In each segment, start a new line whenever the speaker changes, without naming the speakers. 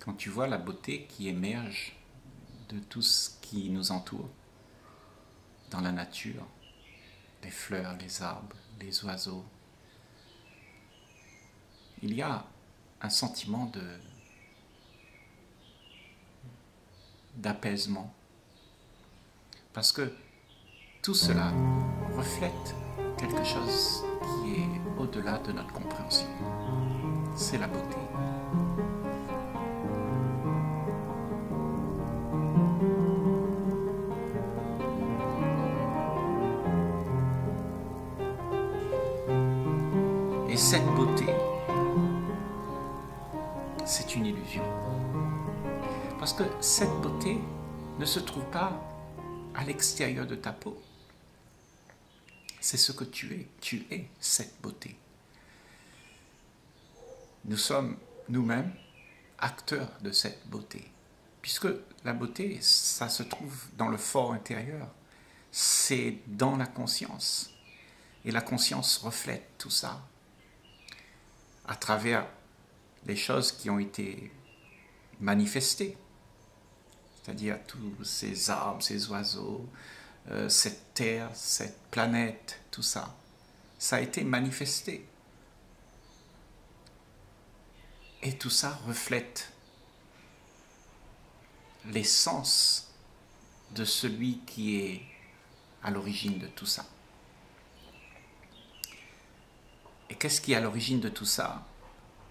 quand tu vois la beauté qui émerge de tout ce qui nous entoure, dans la nature, les fleurs, les arbres, les oiseaux, il y a un sentiment de d'apaisement. Parce que tout cela reflète quelque chose qui est au-delà de notre compréhension. C'est la beauté. Parce que cette beauté ne se trouve pas à l'extérieur de ta peau. C'est ce que tu es. Tu es cette beauté. Nous sommes nous-mêmes acteurs de cette beauté. Puisque la beauté, ça se trouve dans le fort intérieur. C'est dans la conscience. Et la conscience reflète tout ça à travers les choses qui ont été manifestées. C'est-à-dire tous ces arbres, ces oiseaux, euh, cette terre, cette planète, tout ça. Ça a été manifesté. Et tout ça reflète l'essence de celui qui est à l'origine de tout ça. Et qu'est-ce qui est à l'origine de tout ça?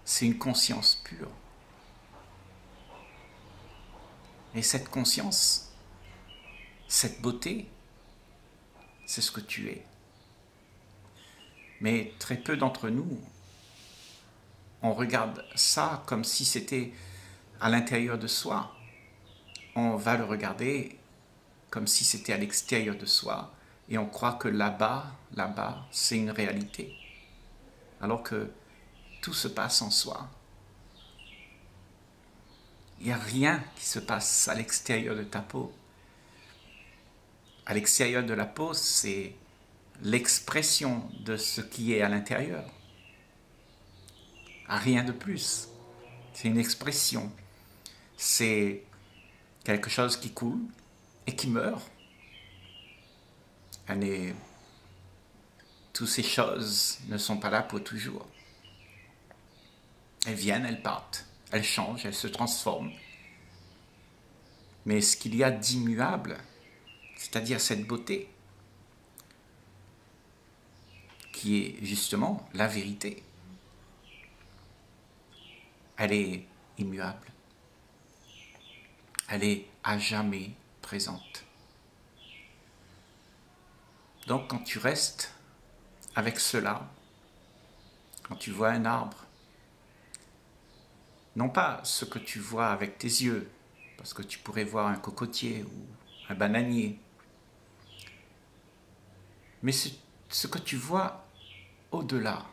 C'est une conscience pure. Et cette conscience, cette beauté, c'est ce que tu es. Mais très peu d'entre nous, on regarde ça comme si c'était à l'intérieur de soi. On va le regarder comme si c'était à l'extérieur de soi et on croit que là-bas, là-bas, c'est une réalité. Alors que tout se passe en soi. Il n'y a rien qui se passe à l'extérieur de ta peau à l'extérieur de la peau, c'est l'expression de ce qui est à l'intérieur. Rien de plus. C'est une expression. C'est quelque chose qui coule et qui meurt. Toutes ces choses ne sont pas là pour toujours. Elles viennent, elles partent, elles changent, elles se transforment. Mais ce qu'il y a d'immuable, c'est-à-dire cette beauté qui est justement la vérité. Elle est immuable. Elle est à jamais présente. Donc quand tu restes avec cela, quand tu vois un arbre, non pas ce que tu vois avec tes yeux, parce que tu pourrais voir un cocotier ou un bananier, mais ce que tu vois au-delà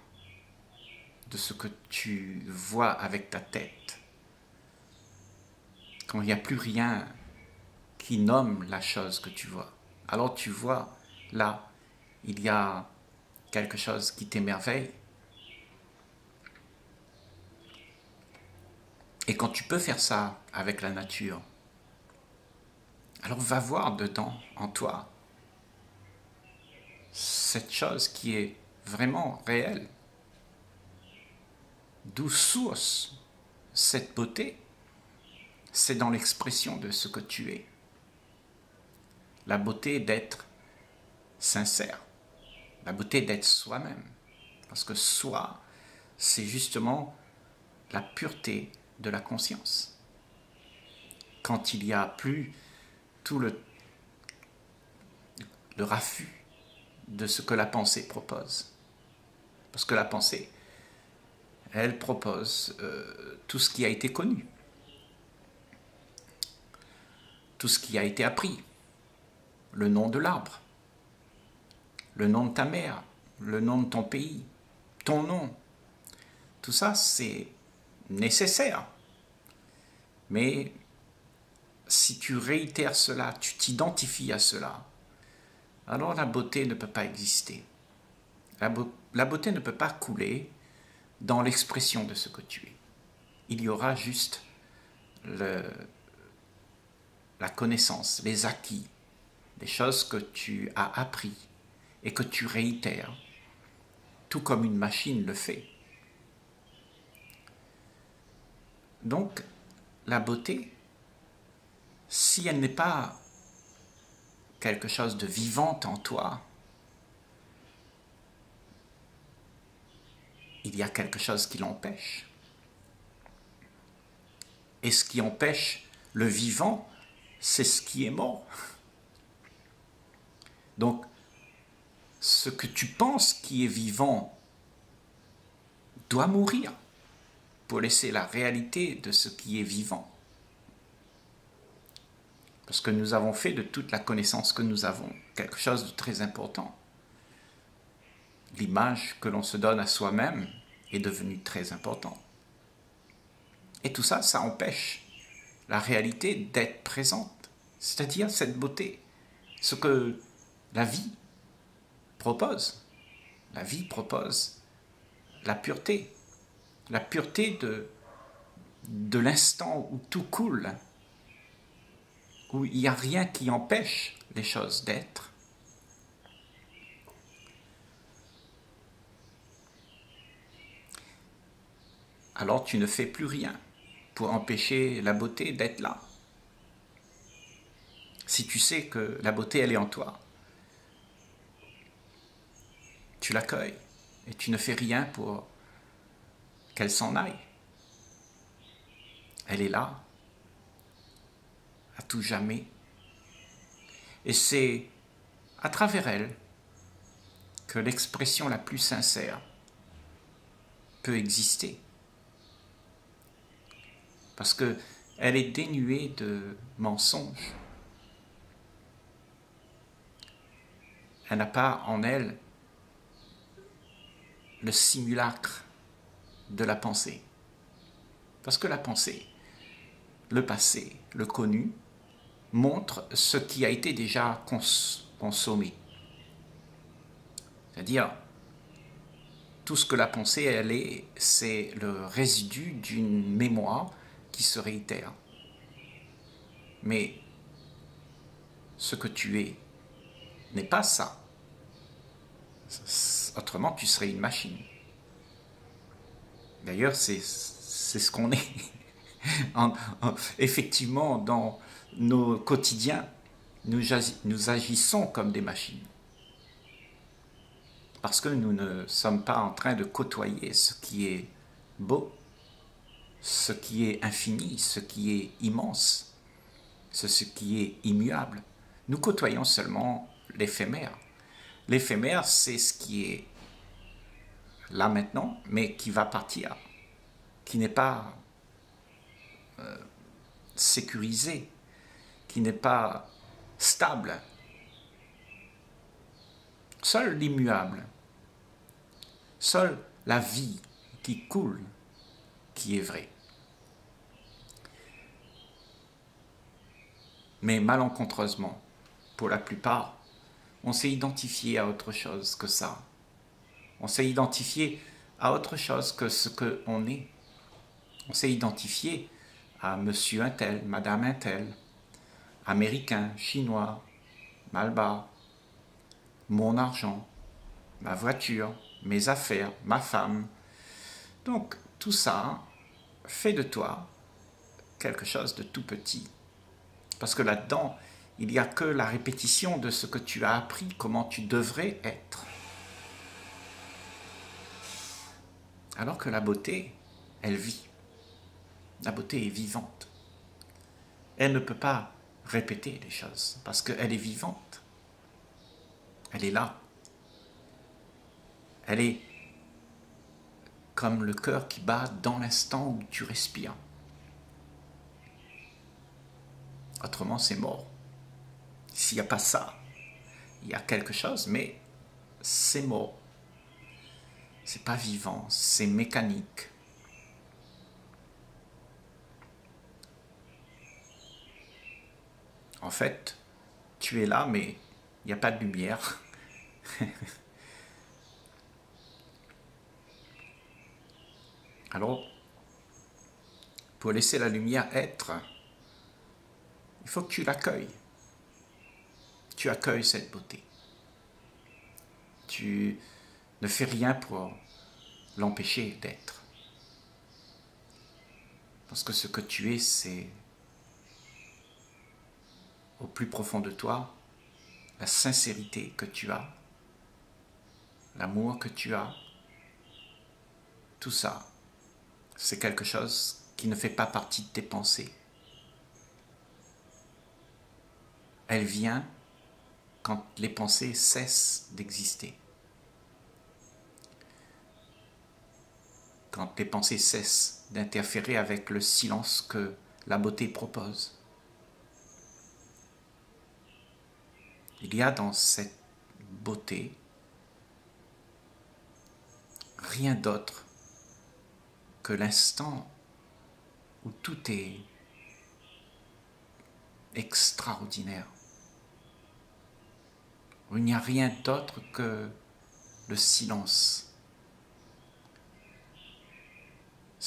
de ce que tu vois avec ta tête, quand il n'y a plus rien qui nomme la chose que tu vois, alors tu vois là, il y a quelque chose qui t'émerveille. Et quand tu peux faire ça avec la nature, alors va voir dedans, en toi, cette chose qui est vraiment réelle. D'où source cette beauté C'est dans l'expression de ce que tu es. La beauté d'être sincère. La beauté d'être soi-même. Parce que soi, c'est justement la pureté de la conscience. Quand il n'y a plus tout le, le de ce que la pensée propose. Parce que la pensée, elle propose euh, tout ce qui a été connu, tout ce qui a été appris, le nom de l'arbre, le nom de ta mère, le nom de ton pays, ton nom. Tout ça, c'est nécessaire. Mais si tu réitères cela, tu t'identifies à cela, alors la beauté ne peut pas exister. La, beauté ne peut pas couler dans l'expression de ce que tu es. Il y aura juste la connaissance, les acquis, les choses que tu as appris et que tu réitères, tout comme une machine le fait. Donc, la beauté, si elle n'est pas quelque chose de vivant en toi, il y a quelque chose qui l'empêche. Et ce qui empêche le vivant, c'est ce qui est mort. Donc, ce que tu penses qui est vivant doit mourir laisser la réalité de ce qui est vivant. Parce que nous avons fait de toute la connaissance que nous avons quelque chose de très important. L'image que l'on se donne à soi-même est devenue très importante. Et tout ça, ça empêche la réalité d'être présente, c'est-à-dire cette beauté, ce que la vie propose. La vie propose la pureté, la pureté de, l'instant où tout coule, où il n'y a rien qui empêche les choses d'être. Alors tu ne fais plus rien pour empêcher la beauté d'être là. Si tu sais que la beauté, elle est en toi, tu l'accueilles et tu ne fais rien pour qu'elle s'en aille. Elle est là, à tout jamais. Et c'est à travers elle que l'expression la plus sincère peut exister parce qu'elle est dénuée de mensonges. Elle n'a pas en elle le simulacre de la pensée. Parce que la pensée, le passé, le connu, montre ce qui a été déjà consommé. C'est-à-dire, tout ce que la pensée, elle est, c'est le résidu d'une mémoire qui se réitère. Mais ce que tu es n'est pas ça. Autrement, tu serais une machine. D'ailleurs, c'est ce qu'on est. effectivement, dans nos quotidiens, nous, nous agissons comme des machines. Parce que nous ne sommes pas en train de côtoyer ce qui est beau, ce qui est infini, ce qui est immense, ce qui est immuable. Nous côtoyons seulement l'éphémère. L'éphémère, c'est ce qui est là maintenant, mais qui va partir, qui n'est pas euh, sécurisé, qui n'est pas stable. Seul l'immuable, seule la vie qui coule, qui est vrai. Mais malencontreusement, pour la plupart, on s'est identifié à autre chose que ça. On s'est identifié à autre chose que ce qu'on est. On s'est identifié à monsieur un tel, madame un tel, américain, chinois, malbas, mon argent, ma voiture, mes affaires, ma femme. Donc tout ça fait de toi quelque chose de tout petit. Parce que là-dedans, il n'y a que la répétition de ce que tu as appris, comment tu devrais être. Alors que la beauté, elle vit. La beauté est vivante. Elle ne peut pas répéter les choses parce qu'elle est vivante. Elle est là. Elle est comme le cœur qui bat dans l'instant où tu respires. Autrement, c'est mort. S'il n'y a pas ça, il y a quelque chose, mais c'est mort. C'est pas vivant, c'est mécanique. En fait, tu es là, mais il n'y a pas de lumière. Alors, pour laisser la lumière être, il faut que tu l'accueilles. Tu accueilles cette beauté. Tu ne fais rien pour l'empêcher d'être. Parce que ce que tu es, c'est au plus profond de toi la sincérité que tu as, l'amour que tu as. Tout ça, c'est quelque chose qui ne fait pas partie de tes pensées. Elle vient quand les pensées cessent d'exister. Quand les pensées cessent d'interférer avec le silence que la beauté propose. Il y a dans cette beauté rien d'autre que l'instant où tout est extraordinaire, il n'y a rien d'autre que le silence.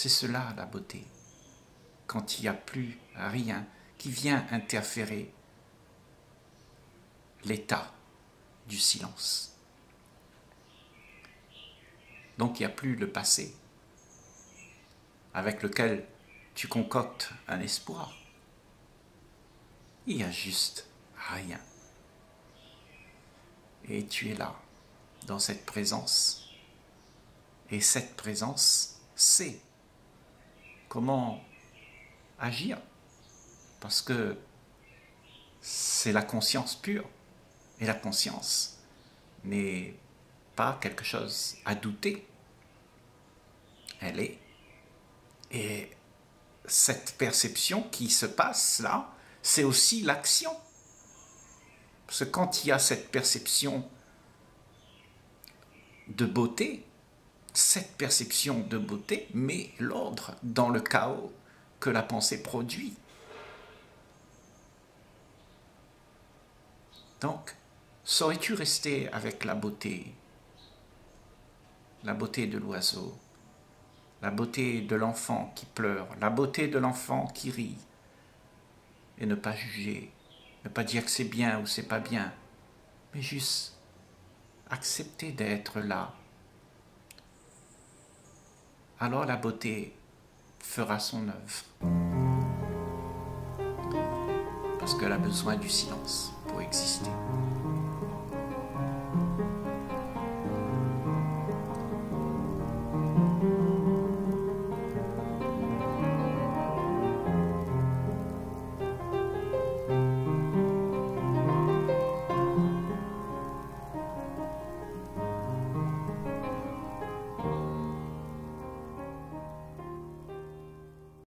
C'est cela la beauté, quand il n'y a plus rien qui vient interférer l'état du silence. Donc il n'y a plus le passé avec lequel tu concoctes un espoir. Il y a juste rien. Et tu es là, dans cette présence. Et cette présence sait comment agir. Parce que c'est la conscience pure. Et la conscience n'est pas quelque chose à douter. Elle est. Et cette perception qui se passe là, c'est aussi l'action. Parce que quand il y a cette perception de beauté, cette perception de beauté met l'ordre dans le chaos que la pensée produit. Donc, saurais-tu rester avec la beauté, la beauté de l'oiseau, la beauté de l'enfant qui pleure, la beauté de l'enfant qui rit, et ne pas juger, ne pas dire que c'est bien ou c'est pas bien, mais juste accepter d'être là. Alors la beauté fera son œuvre. Parce qu'elle a besoin du silence.